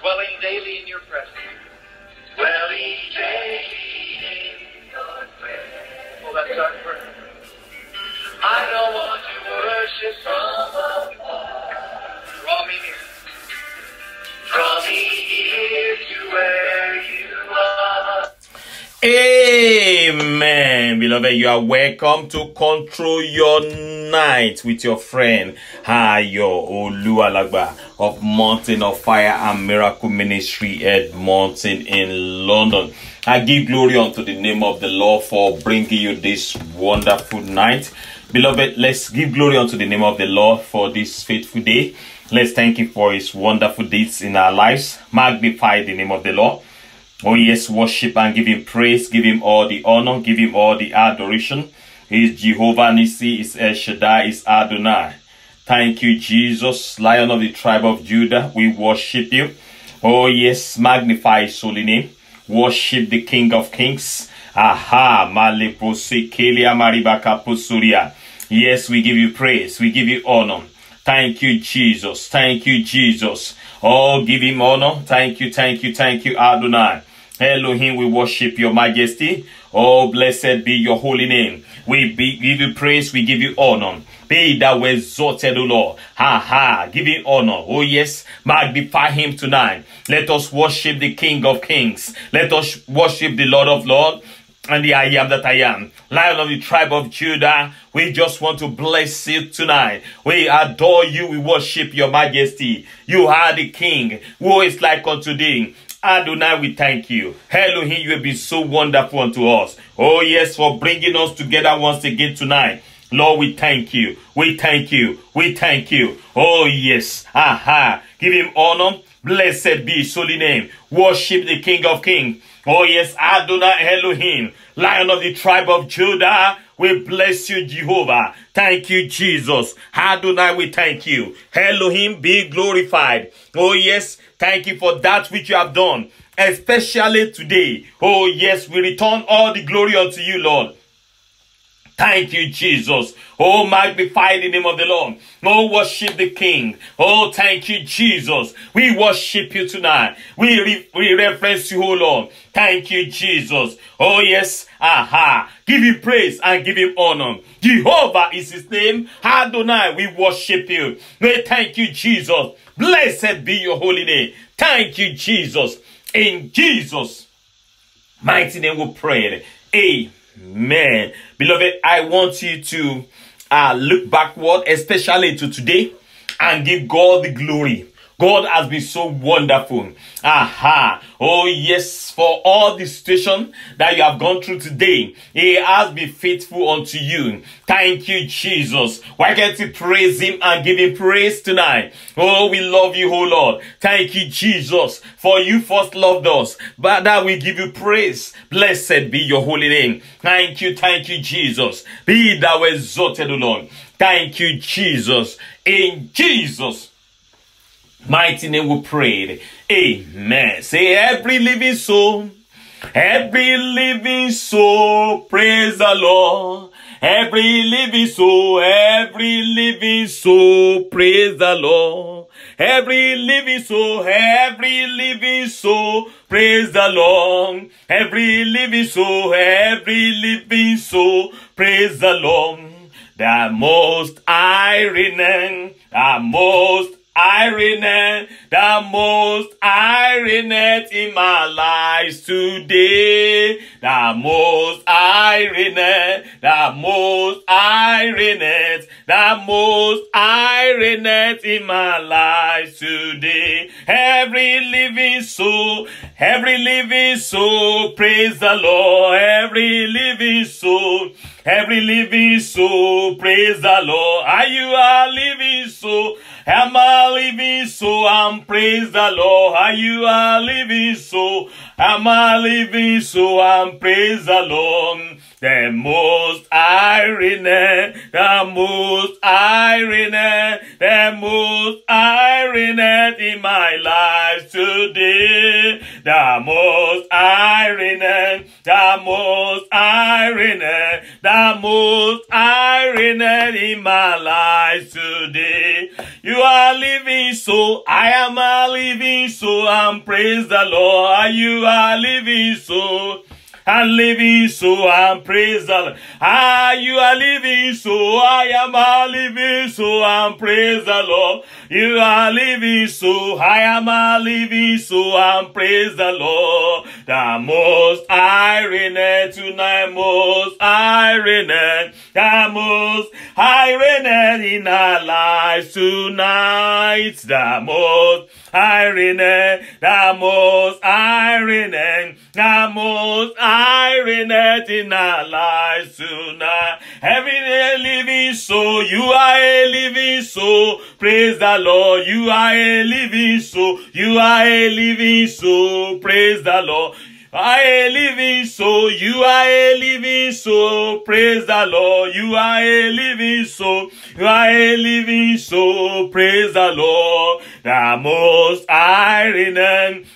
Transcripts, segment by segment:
dwelling daily in your presence. Dwelling daily in your presence. Oh, that's our prayer. I don't want to worship from afar. Draw me near. Draw me near to where you are. Amen. Beloved, you are welcome to control your night with your friend Ayo Oluwalagba of Mountain of Fire and Miracle Ministry at Edmonton in London. I give glory unto the name of the Lord for bringing you this wonderful night. Beloved, let's give glory unto the name of the Lord for this faithful day. Let's thank Him for His wonderful deeds in our lives. Magnify the name of the Lord. Oh, yes, worship and give him praise, give him all the honor, give him all the adoration. He is Jehovah Nissi, is El Shaddai, is Adonai. Thank you, Jesus, Lion of the tribe of Judah. We worship you. Oh, yes, magnify his holy name. Worship the King of Kings. Aha, Maleprose Kelia Maribaka Pusuria. Yes, we give you praise, we give you honor. Thank you, Jesus. Thank you, Jesus. Oh, give him honor. Thank you, thank you, thank you, Adonai. Elohim, we worship your majesty. Oh, blessed be your holy name. We be, give you praise, we give you honor. Be thou exalted, O Lord. Ha ha, give him honor. Oh yes, magnify him tonight. Let us worship the King of Kings. Let us worship the Lord of Lords and the I am that I am. Lion of the tribe of Judah, we just want to bless you tonight. We adore you. We worship your majesty. You are the king who is like unto thee. Adonai, we thank you. Elohim, you have been so wonderful unto us. Oh yes, for bringing us together once again tonight. Lord, we thank you. We thank you. We thank you. Oh yes. Aha. Give him honor. Blessed be his holy name. Worship the King of Kings. Oh yes, Adonai Elohim, Lion of the tribe of Judah. We bless you, Jehovah. Thank you, Jesus. Adonai, we thank you. Elohim, be glorified. Oh yes, thank you for that which you have done, especially today. Oh yes, we return all the glory unto you, Lord. Thank you, Jesus. Oh, magnify the name of the Lord. Oh, worship the King. Oh, thank you, Jesus. We worship you tonight. We, re- we reference you, oh Lord. Thank you, Jesus. Oh, yes. Aha. Give him praise and give him honor. Jehovah is his name. Adonai, we worship you. We thank you, Jesus. Blessed be your holy name. Thank you, Jesus. In Jesus' mighty name we pray. Amen. Man, beloved, I want you to uh, look backward, especially to today, and give God the glory. God has been so wonderful. Aha. Oh, yes, for all the situation that you have gone through today, He has been faithful unto you. Thank you, Jesus. Why can't you praise Him and give Him praise tonight? Oh, we love you, oh Lord. Thank you, Jesus, for you first loved us. But that we give you praise. Blessed be your holy name. Thank you, thank you, Jesus. Be thou exalted, O Lord. Thank you, Jesus. In Jesus' mighty name we prayed. Amen. Say every living soul, every living soul, praise the Lord. Every living soul, every living soul, praise the Lord. Every living soul, every living soul, praise the Lord. Every living soul, every living soul, praise the Lord. The most irene, the most irene, the most irene in my life today. The most irene, the most irene, the most irene in my life today. Every living soul, every living soul, praise the Lord. Every living soul, every living soul, praise the Lord. Are you a living soul? Am I living soul? And praise the Lord. Are you a living soul? Am I living soul? And praise the Lord. The most irene, the most irene, the most irene in my life today. the most reigneth, the most reigneth, the most reigneth in my life today. You are living so, I am a living soul, and praise the Lord. You are living so and living so and praise the Lord. Ah, you are living so, I am a living so and praise the Lord. You are living so, I am a living so and praise the Lord. The most I reign tonight, most I reign, the most I reign in our lives tonight. The most reign, the most reign, the most I reign in our lives tonight. Day living soul, you are a living soul. Praise the Lord. You are a living soul. You are a living soul. Praise the Lord. I a living soul, you are a living soul. Praise the Lord. You are a living soul. You are a living soul. Praise the Lord. The most iron,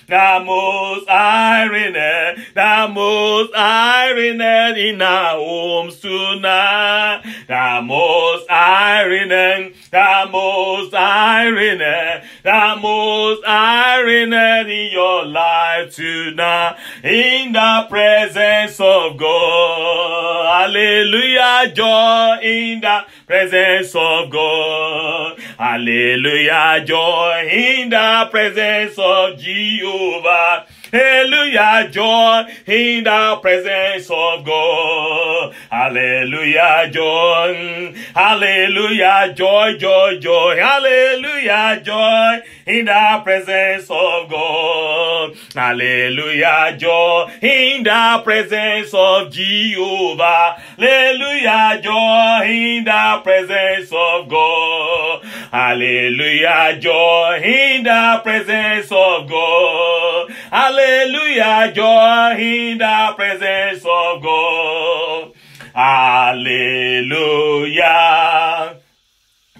the most iron, the most iron in our homes tonight. The most iron, the most iron, the most iron in your life tonight in the presence of God. Hallelujah, joy in the presence of God. Hallelujah, joy in the presence of Jehovah. Hallelujah, joy in the presence of God. Hallelujah, joy. Hallelujah, joy, joy, joy. Hallelujah, joy in the presence of God. Hallelujah, joy in the presence of Jehovah. Hallelujah, joy in the presence of God. Hallelujah, joy in the presence of God. Hallelujah, joy in the presence of God. Hallelujah,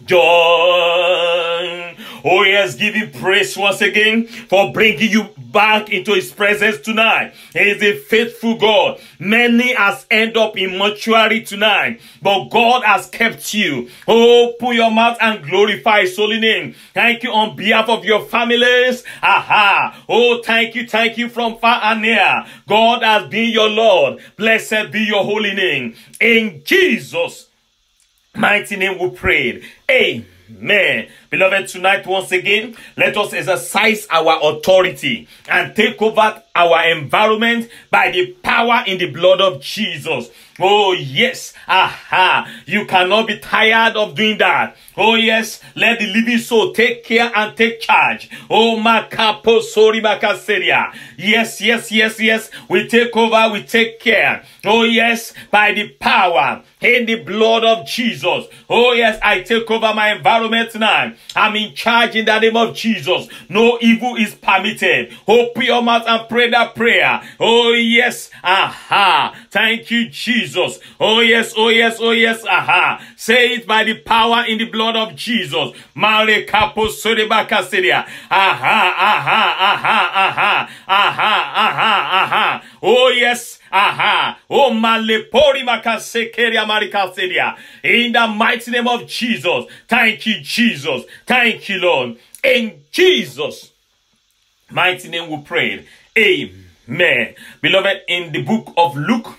joy. Oh yes, give him praise once again for bringing you back into his presence tonight. He is a faithful God. Many has end up in mortuary tonight, but God has kept you. Oh, put your mouth and glorify his holy name. Thank you on behalf of your families. Aha. Oh, thank you, thank you from far and near. God has been your Lord. Blessed be your holy name. In Jesus' mighty name we prayed. Amen. Beloved, tonight once again, let us exercise our authority and take over our environment by the power in the blood of Jesus. Oh yes, aha, you cannot be tired of doing that. Oh yes, let the living soul take care and take charge. Oh makapo sori makaseria. Yes, yes, yes, yes, we take over, we take care. Oh yes, by the power in the blood of Jesus. Oh yes, I take over my environment tonight. I'm in charge in the name of Jesus. No evil is permitted. Open your mouth and pray that prayer. Oh yes, aha. Thank you, Jesus. Oh yes, oh yes, oh yes, aha. Say it by the power in the blood of Jesus. Mare seria. Aha, aha, aha, aha, aha, aha, aha. Oh yes, aha. Oh malepori makasekeria marikaseria. In the mighty name of Jesus. Thank you, Jesus. Thank you, Lord. In Jesus' mighty name we prayed. Amen. Beloved, in the book of Luke,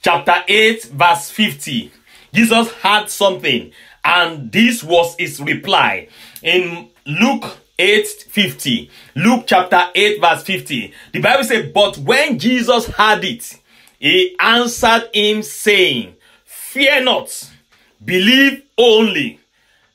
chapter 8, verse 50, Jesus had something, and this was his reply. In Luke 8 50, Luke chapter 8, verse 50, the Bible says, But when Jesus heard it, he answered him, saying, Fear not, believe only.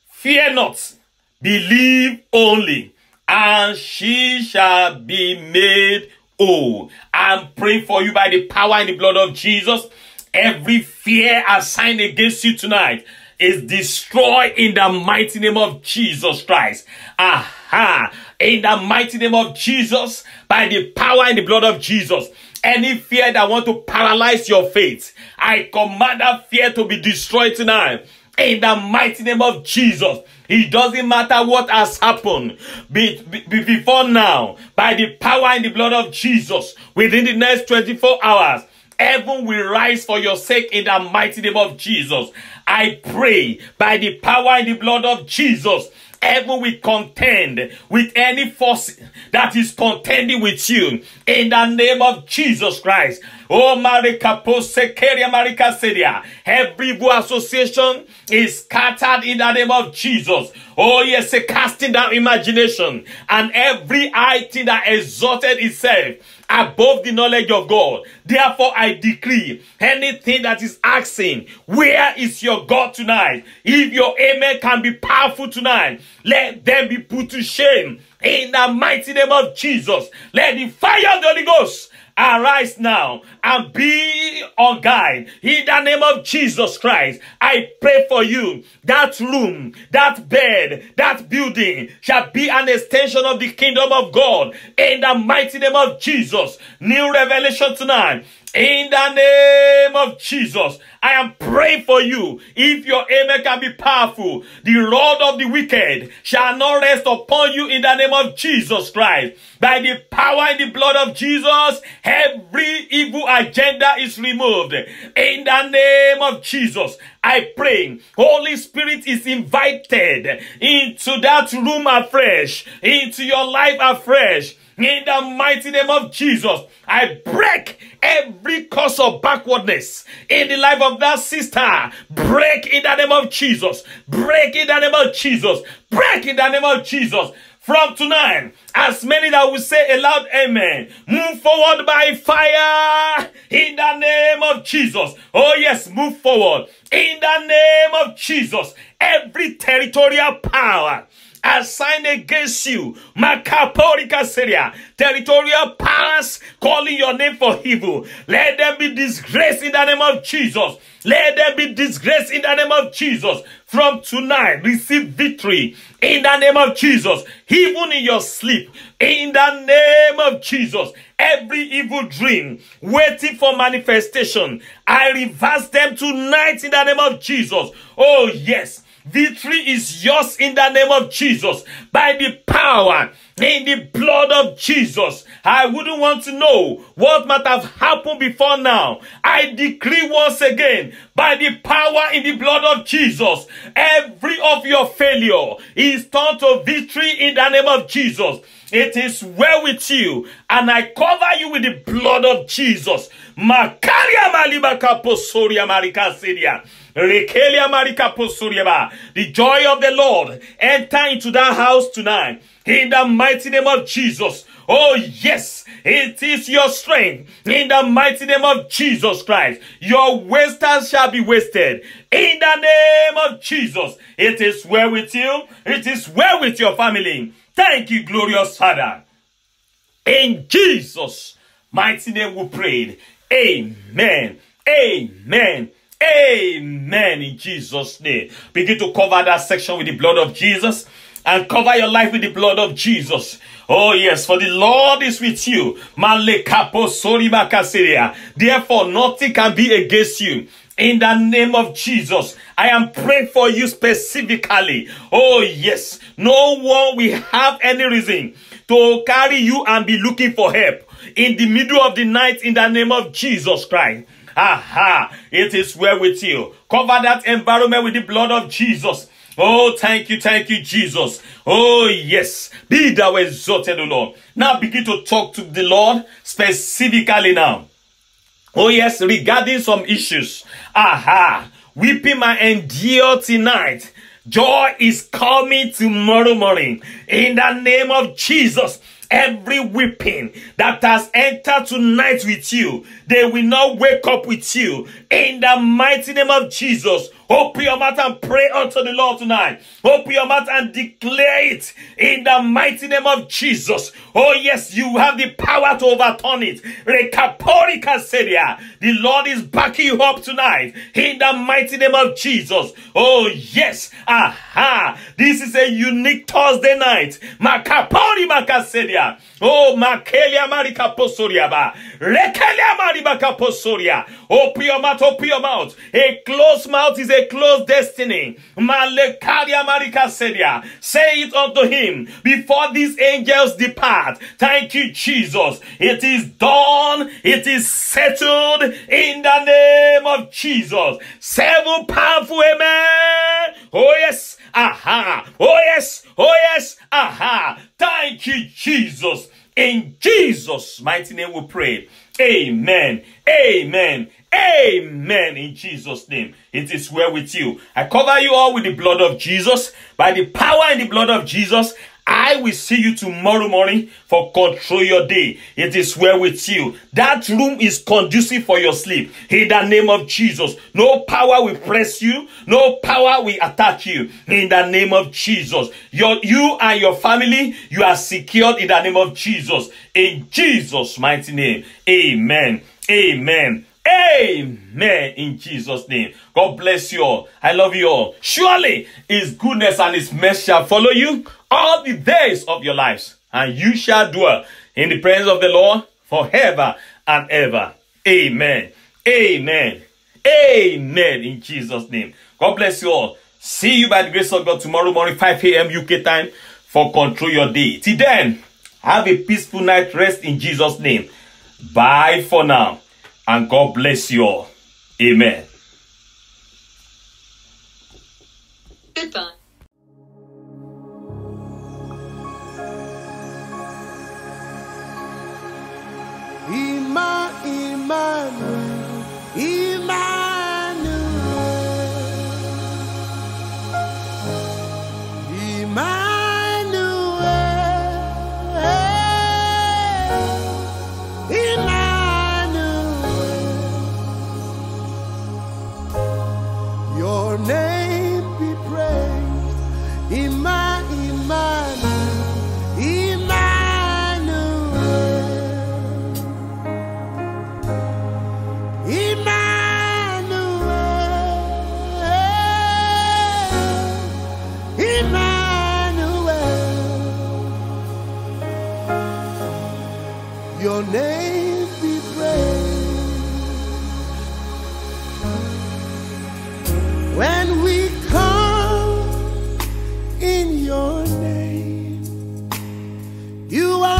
Fear not, believe only, and she shall be made whole. I'm praying for you by the power and the blood of Jesus. Every fear assigned against you tonight is destroyed in the mighty name of Jesus Christ. Aha! In the mighty name of Jesus, by the power and the blood of Jesus. Any fear that want to paralyze your faith, I command that fear to be destroyed tonight. in the mighty name of Jesus. It doesn't matter what has happened be, be- before now, by the power and the blood of Jesus, within the next 24 hours, heaven will rise for your sake in the mighty name of Jesus. I pray by the power and the blood of Jesus, heaven will contend with any force that is contending with you in the name of Jesus Christ. Oh, Marika Posekeria Marika Sedia. Every association is scattered in the name of Jesus. Oh, yes, casting down imagination and every thing that exalted itself above the knowledge of God. Therefore, I decree anything that is asking, where is your God tonight? If your amen can be powerful tonight, let them be put to shame in the mighty name of Jesus. Let the fire of the Holy Ghost arise now and be on guide in the name of Jesus Christ. I pray for you. That room, that bed, that building shall be an extension of the kingdom of God in the mighty name of Jesus. New revelation tonight. In the name of Jesus, I am praying for you. If your amen can be powerful, the rod of the wicked shall not rest upon you in the name of Jesus Christ. By the power and the blood of Jesus, every evil agenda is removed. In the name of Jesus, I pray, Holy Spirit is invited into that room afresh, into your life afresh. In the mighty name of Jesus, I break every cause of backwardness in the life of that sister. Break in the name of Jesus. Break in the name of Jesus. Break in the name of Jesus. From tonight, as many that will say a loud amen, move forward by fire in the name of Jesus. Oh, yes, move forward in the name of Jesus. Every territorial power assigned against you. Makaporika Syria. Territorial powers calling your name for evil. Let them be disgraced in the name of Jesus. Let them be disgraced in the name of Jesus. From tonight, receive victory in the name of Jesus. Even in your sleep, in the name of Jesus. Every evil dream waiting for manifestation, I reverse them tonight in the name of Jesus. Oh, yes. Victory is yours in the name of Jesus by the power in the blood of Jesus. I wouldn't want to know what might have happened before now. I decree once again by the power in the blood of Jesus, every of your failure is turned to victory in the name of Jesus. It is well with you, and I cover you with the blood of Jesus. The joy of the Lord enter into that house tonight. In the mighty name of Jesus. Oh, yes, it is your strength. In the mighty name of Jesus Christ. Your wasters shall be wasted. In the name of Jesus. It is well with you. It is well with your family. Thank you, glorious Father. In Jesus' mighty name we prayed. Amen. Amen. Amen. In Jesus' name. Begin to cover that section with the blood of Jesus and cover your life with the blood of Jesus. Oh yes, for the Lord is with you. Therefore, nothing can be against you. In the name of Jesus, I am praying for you specifically. Oh yes, no one will have any reason to carry you and be looking for help in the middle of the night in the name of Jesus Christ. Aha, it is well with you. Cover that environment with the blood of Jesus. Oh, thank you, thank you, Jesus. Oh, yes. Be thou exalted, O Lord. Now begin to talk to the Lord specifically now. Oh, yes, regarding some issues. Aha. Weeping my endure tonight. Joy is coming tomorrow morning. In the name of Jesus. Every weeping that has entered tonight with you, they will not wake up with you. In the mighty name of Jesus, open your mouth and pray unto the Lord tonight. Open your mouth and declare it in the mighty name of Jesus. Oh, yes, you have the power to overturn it. The Lord is backing you up tonight in the mighty name of Jesus. Oh, yes. Aha. This is a unique Thursday night. Makapori makaseria. Oh, makelia marika posoria ba. Rekelia maribaka posoria. Open oh, your mouth, oh, open your mouth. A closed mouth is a closed destiny. Malekaria Marika Sedia. Say it unto him before these angels depart. Thank you, Jesus. It is done. It is settled in the name of Jesus. Seven powerful amen. Oh yes. Aha. Oh yes. Oh yes. Aha. Thank Jesus. In Jesus' mighty name we pray. Amen. Amen. Amen. In Jesus' name. It is well with you. I cover you all with the blood of Jesus. By the power in the blood of Jesus, I will see you tomorrow morning for control your day. It is well with you. That room is conducive for your sleep. In the name of Jesus. No power will press you. No power will attack you. In the name of Jesus. Your, you and your family, you are secured in the name of Jesus. In Jesus' mighty name. Amen. Amen. Amen. In Jesus' name. God bless you all. I love you all. Surely his goodness and his mercy shall follow you all the days of your lives, and you shall dwell in the presence of the Lord forever and ever. Amen. Amen. Amen. In Jesus' name. God bless you all. See you by the grace of God tomorrow morning, 5 a.m. UK time for control your day. Till then, have a peaceful night rest in Jesus' name. Bye for now. And God bless you all. Amen. Goodbye. Ima, Emmanuel, Emmanuel, Emmanuel, you are